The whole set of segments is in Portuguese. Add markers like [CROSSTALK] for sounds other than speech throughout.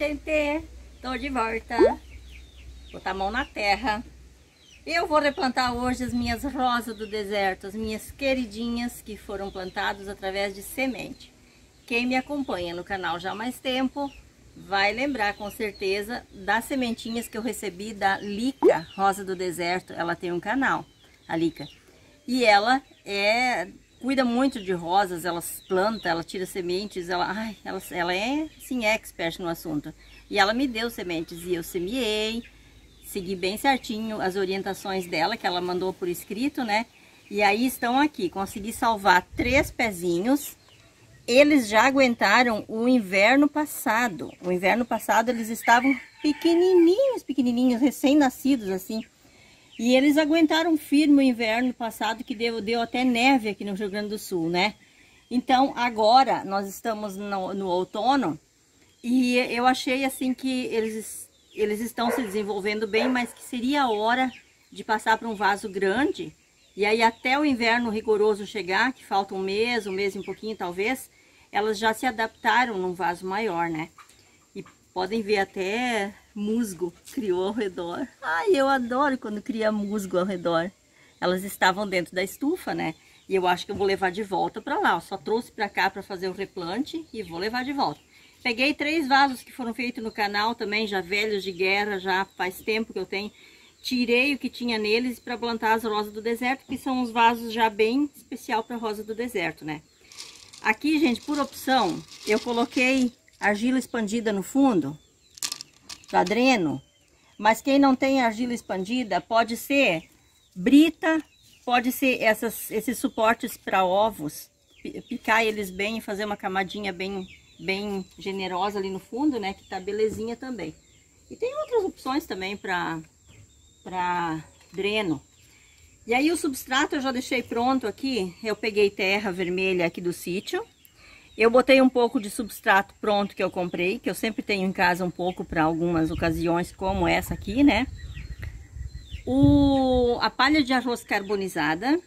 gente! Tô de volta. Botar a mão na terra. Eu vou replantar hoje as minhas rosas do deserto, as minhas queridinhas que foram plantadas através de semente. Quem me acompanha no canal já há mais tempo vai lembrar com certeza das sementinhas que eu recebi da Lica Rosa do Deserto. Ela tem um canal, a Lica. E ela é cuida muito de rosas, ela planta, ela tira sementes, ela, ai, ela, ela é, sim, expert no assunto. E ela me deu sementes e eu semeei, segui bem certinho as orientações dela, que ela mandou por escrito, né? E aí estão aqui, consegui salvar três pezinhos. Eles já aguentaram o inverno passado. O inverno passado eles estavam pequenininhos, pequenininhos, recém-nascidos assim. E eles aguentaram firme o inverno passado, que deu, deu até neve aqui no Rio Grande do Sul, né? Então, agora, nós estamos no, no outono, e eu achei assim que eles, eles estão se desenvolvendo bem, mas que seria a hora de passar para um vaso grande, e aí até o inverno rigoroso chegar, que falta um mês, um mês e um pouquinho talvez, elas já se adaptaram num vaso maior, né? E podem ver até musgo criou ao redor. Ai, eu adoro quando cria musgo ao redor. Elas estavam dentro da estufa, né? E eu acho que eu vou levar de volta para lá. Eu só trouxe para cá para fazer o replante e vou levar de volta. Peguei três vasos que foram feitos no canal também, já velhos de guerra, já faz tempo que eu tenho. Tirei o que tinha neles para plantar as rosas do deserto, que são os vasos já bem especial para rosa do deserto, né? Aqui, gente, por opção, eu coloquei argila expandida no fundo, para dreno. Mas quem não tem argila expandida, pode ser brita, pode ser essas, esses suportes para ovos, picar eles bem e fazer uma camadinha bem, bem generosa ali no fundo, né? Que tá belezinha também. E tem outras opções também para dreno. E aí o substrato eu já deixei pronto aqui. Eu peguei terra vermelha aqui do sítio. Eu botei um pouco de substrato pronto que eu comprei, que eu sempre tenho em casa um pouco para algumas ocasiões, como essa aqui, né? O, a palha de arroz carbonizada.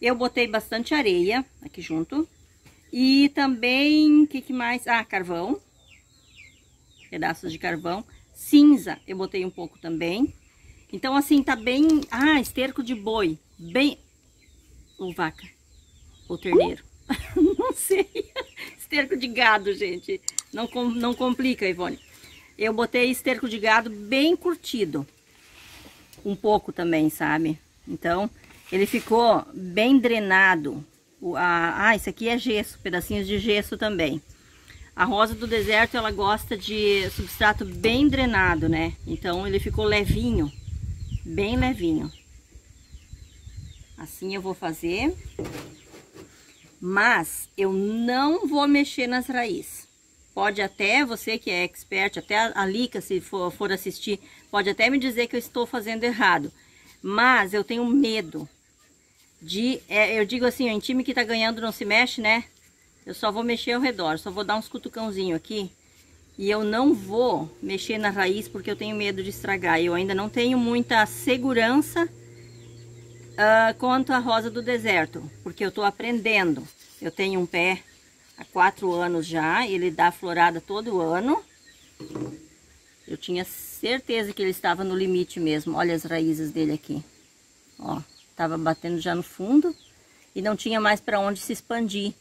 Eu botei bastante areia aqui junto. E também, o que, que mais? Ah, carvão. Pedaços de carvão. Cinza, eu botei um pouco também. Então, assim, tá bem... Ah, esterco de boi. Bem... Ou vaca. Ou terneiro. [LAUGHS] não sei. Esterco de gado, gente. Não, não complica, Ivone. Eu botei esterco de gado bem curtido. Um pouco também, sabe? Então, ele ficou bem drenado. O, a, ah, isso aqui é gesso, pedacinhos de gesso também. A rosa do deserto, ela gosta de substrato bem drenado, né? Então, ele ficou levinho, bem levinho. Assim eu vou fazer. Mas eu não vou mexer nas raízes. Pode até, você que é expert, até a Lica, se for, for assistir, pode até me dizer que eu estou fazendo errado. Mas eu tenho medo de, é, eu digo assim, o time que tá ganhando não se mexe, né? Eu só vou mexer ao redor, só vou dar uns cutucãozinho aqui. E eu não vou mexer na raiz porque eu tenho medo de estragar. Eu ainda não tenho muita segurança uh, quanto à rosa do deserto, porque eu estou aprendendo. Eu tenho um pé há quatro anos já, ele dá florada todo ano. Eu tinha certeza que ele estava no limite mesmo. Olha as raízes dele aqui. Ó, tava batendo já no fundo e não tinha mais para onde se expandir.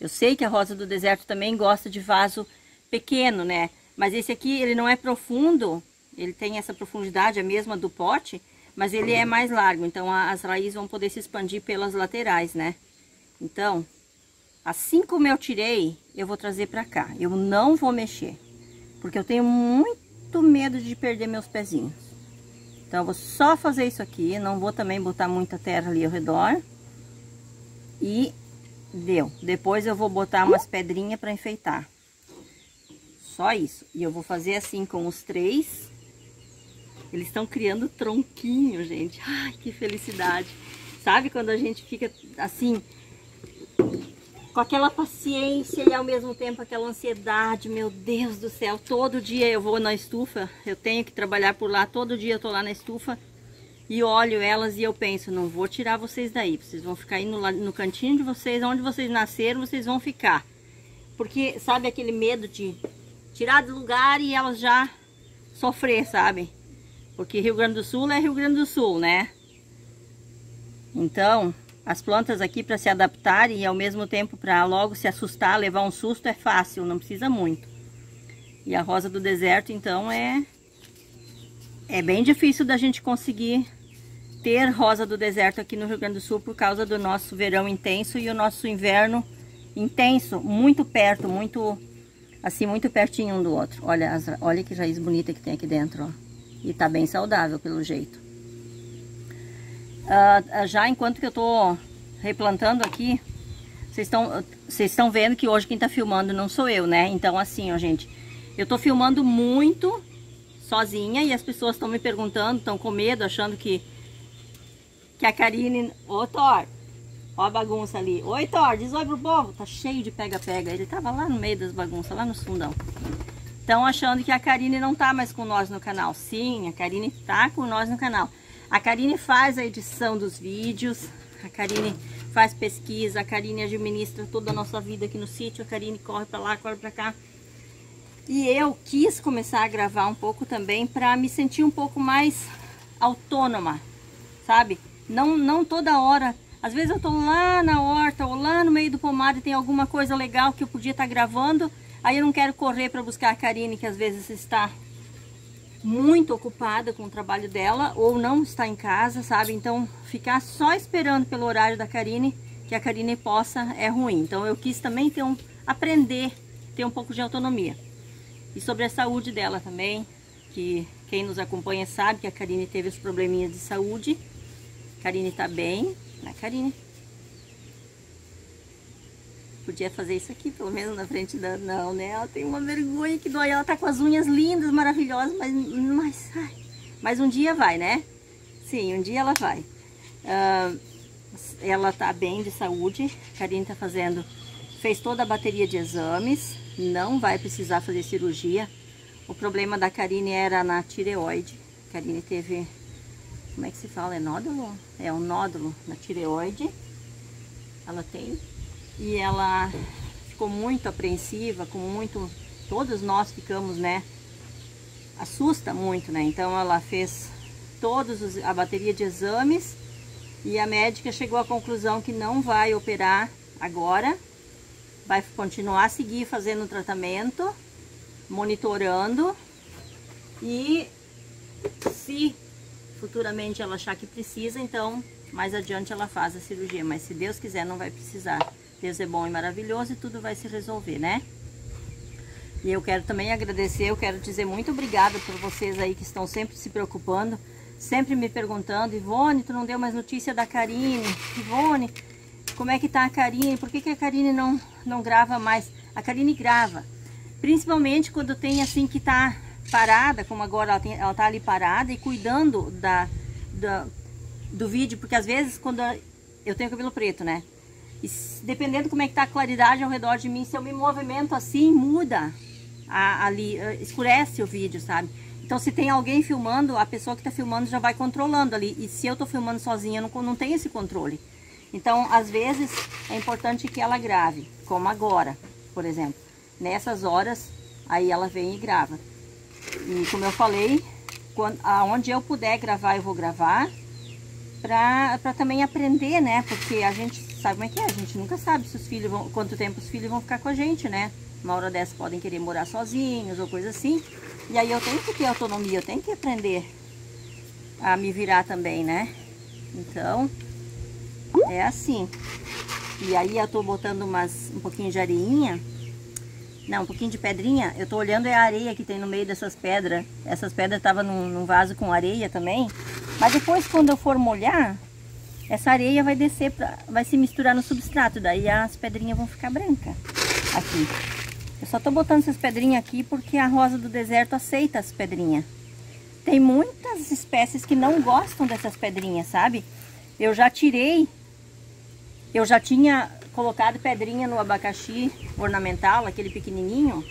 Eu sei que a rosa do deserto também gosta de vaso pequeno, né? Mas esse aqui, ele não é profundo, ele tem essa profundidade, a mesma do pote, mas ele é mais largo, então as raízes vão poder se expandir pelas laterais, né? Então, assim como eu tirei, eu vou trazer pra cá. Eu não vou mexer, porque eu tenho muito medo de perder meus pezinhos. Então, eu vou só fazer isso aqui, não vou também botar muita terra ali ao redor. E deu. Depois eu vou botar umas pedrinhas para enfeitar. Só isso. E eu vou fazer assim com os três eles estão criando tronquinho, gente. Ai, que felicidade. Sabe quando a gente fica assim, com aquela paciência e ao mesmo tempo aquela ansiedade, meu Deus do céu, todo dia eu vou na estufa, eu tenho que trabalhar por lá, todo dia eu tô lá na estufa e olho elas e eu penso, não vou tirar vocês daí, vocês vão ficar aí no, no cantinho de vocês, onde vocês nasceram, vocês vão ficar. Porque, sabe aquele medo de tirar do lugar e elas já sofrer, sabe? Porque Rio Grande do Sul é Rio Grande do Sul, né? Então, as plantas aqui para se adaptarem e ao mesmo tempo para logo se assustar, levar um susto é fácil, não precisa muito. E a rosa do deserto, então, é é bem difícil da gente conseguir ter rosa do deserto aqui no Rio Grande do Sul por causa do nosso verão intenso e o nosso inverno intenso, muito perto, muito assim, muito pertinho um do outro. Olha, olha que raiz bonita que tem aqui dentro, ó. E tá bem saudável pelo jeito. Uh, já enquanto que eu tô replantando aqui, vocês estão vocês estão vendo que hoje quem tá filmando não sou eu, né? Então assim, ó, gente, eu tô filmando muito sozinha e as pessoas estão me perguntando, estão com medo, achando que que a Karine... Ô, Thor, ó a bagunça ali. Oi, Thor, diz oi pro povo. Tá cheio de pega-pega. Ele tava lá no meio das bagunças, lá no fundão. Estão achando que a Karine não tá mais com nós no canal. Sim, a Karine tá com nós no canal. A Karine faz a edição dos vídeos, a Karine faz pesquisa, a Karine administra toda a nossa vida aqui no sítio, a Karine corre para lá, corre para cá. E eu quis começar a gravar um pouco também para me sentir um pouco mais autônoma, sabe? Não, não toda hora. Às vezes eu tô lá na horta ou lá no meio do pomar e tem alguma coisa legal que eu podia estar tá gravando. Aí eu não quero correr para buscar a Karine, que às vezes está muito ocupada com o trabalho dela ou não está em casa, sabe? Então ficar só esperando pelo horário da Karine, que a Karine possa, é ruim. Então eu quis também ter um, aprender, ter um pouco de autonomia. E sobre a saúde dela também, que quem nos acompanha sabe que a Karine teve os probleminhas de saúde. Karine tá bem, né, Karine? Podia fazer isso aqui, pelo menos na frente da... Não, né? Ela tem uma vergonha que dói. Ela tá com as unhas lindas, maravilhosas, mas... Mas, ai, mas um dia vai, né? Sim, um dia ela vai. Uh, ela tá bem de saúde. Karine tá fazendo... Fez toda a bateria de exames. Não vai precisar fazer cirurgia. O problema da Karine era na tireoide. Karine teve como é que se fala? É nódulo? É um nódulo na tireoide. Ela tem. E ela ficou muito apreensiva, com muito... Todos nós ficamos, né? Assusta muito, né? Então ela fez todos os, a bateria de exames e a médica chegou à conclusão que não vai operar agora. Vai continuar a seguir fazendo o tratamento, monitorando e se futuramente ela achar que precisa, então mais adiante ela faz a cirurgia. Mas se Deus quiser, não vai precisar. Deus é bom e maravilhoso e tudo vai se resolver, né? E eu quero também agradecer, eu quero dizer muito obrigada por vocês aí que estão sempre se preocupando, sempre me perguntando, Ivone, tu não deu mais notícia da Karine? Ivone, como é que tá a Karine? Por que, que a Karine não, não grava mais? A Karine grava, principalmente quando tem assim que tá parada, como agora ela, tem, ela tá ali parada e cuidando da, da, do vídeo, porque às vezes quando eu tenho cabelo preto, né? E dependendo como é que tá a claridade ao redor de mim, se eu me movimento assim, muda a, ali, eh, escurece o vídeo, sabe? Então se tem alguém filmando, a pessoa que tá filmando já vai controlando ali. E se eu tô filmando sozinha, não, não tem esse controle. Então, às vezes, é importante que ela grave, como agora, por exemplo. Nessas horas, aí ela vem e grava. E como eu falei, quando, aonde eu puder gravar, eu vou gravar. Pra também aprender, né? Porque a gente sabe como é que é. A gente nunca sabe se os filhos vão, quanto tempo os filhos vão ficar com a gente, né? Uma hora dessa podem querer morar sozinhos ou coisa assim. E aí eu tenho que ter autonomia, eu tenho que aprender a me virar também, né? Então, é assim. E aí eu tô botando umas, um pouquinho de areinha não, um pouquinho de pedrinha. Eu tô olhando é a areia que tem no meio dessas pedras. Essas pedras estavam num, num, vaso com areia também. Mas depois, quando eu for molhar, essa areia vai descer, pra, vai se misturar no substrato. Daí as pedrinhas vão ficar brancas aqui. Eu só tô botando essas pedrinhas aqui porque a rosa do deserto aceita as pedrinhas. Tem muitas espécies que não gostam dessas pedrinhas, sabe? Eu já tirei, eu já tinha colocado pedrinha no abacaxi ornamental, aquele pequenininho,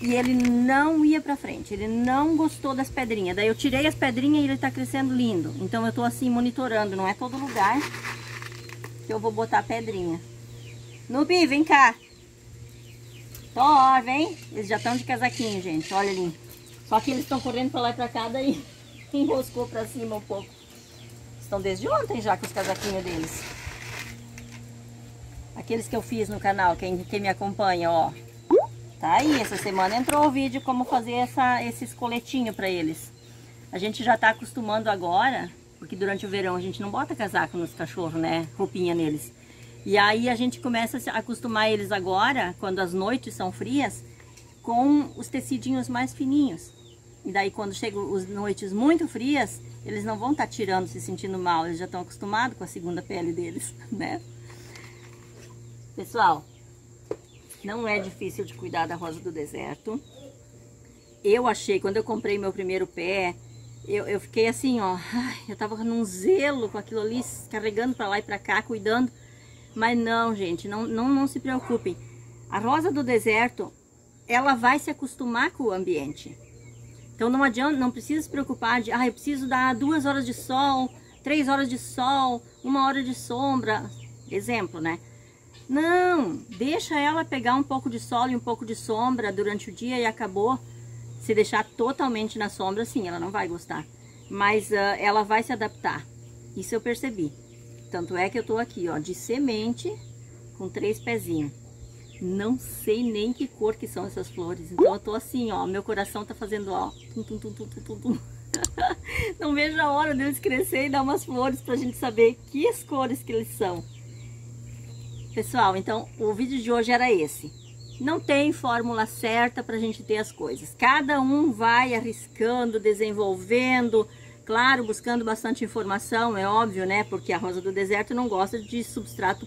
e ele não ia pra frente, ele não gostou das pedrinhas. Daí eu tirei as pedrinhas e ele tá crescendo lindo. Então eu tô assim monitorando, não é todo lugar que eu vou botar pedrinha. Nubi, vem cá. Thor, vem. Eles já estão de casaquinho, gente. Olha ali. Só que eles estão correndo pra lá e pra cá, daí [LAUGHS] enroscou pra cima um pouco. Estão desde ontem já com os casaquinhos deles. Aqueles que eu fiz no canal, quem, quem me acompanha, ó. Tá aí, essa semana entrou o vídeo como fazer essa, esses coletinhos pra eles. A gente já tá acostumando agora, porque durante o verão a gente não bota casaco nos cachorros, né? Roupinha neles. E aí a gente começa a acostumar eles agora, quando as noites são frias, com os tecidinhos mais fininhos. E daí quando chegam as noites muito frias, eles não vão estar tá tirando, se sentindo mal, eles já estão acostumados com a segunda pele deles, [LAUGHS] né? Pessoal, não é difícil de cuidar da rosa do deserto. Eu achei, quando eu comprei meu primeiro pé, eu, eu fiquei assim, ó, eu tava num zelo com aquilo ali, carregando para lá e para cá, cuidando. Mas não, gente, não, não, não se preocupem. A rosa do deserto, ela vai se acostumar com o ambiente. Então não adianta, não precisa se preocupar de, ah, eu preciso dar duas horas de sol, três horas de sol, uma hora de sombra, exemplo, né? Não, deixa ela pegar um pouco de sol e um pouco de sombra durante o dia e acabou. Se deixar totalmente na sombra, sim, ela não vai gostar. Mas uh, ela vai se adaptar. Isso eu percebi. Tanto é que eu tô aqui, ó, de semente com três pezinhos. Não sei nem que cor que são essas flores. Então eu tô assim, ó, meu coração tá fazendo, ó, tum, tum, tum, tum, tum, tum. [LAUGHS] Não vejo a hora deles crescer e dar umas flores pra gente saber que cores que eles são. Pessoal, então o vídeo de hoje era esse. Não tem fórmula certa para a gente ter as coisas. Cada um vai arriscando, desenvolvendo, claro, buscando bastante informação, é óbvio, né? Porque a rosa do deserto não gosta de substrato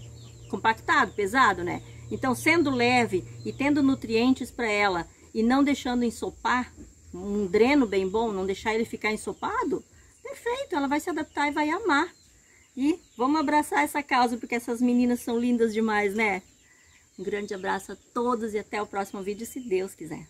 compactado, pesado, né? Então, sendo leve e tendo nutrientes para ela e não deixando ensopar, um dreno bem bom, não deixar ele ficar ensopado, perfeito, ela vai se adaptar e vai amar. E vamos abraçar essa causa, porque essas meninas são lindas demais, né? Um grande abraço a todos e até o próximo vídeo, se Deus quiser.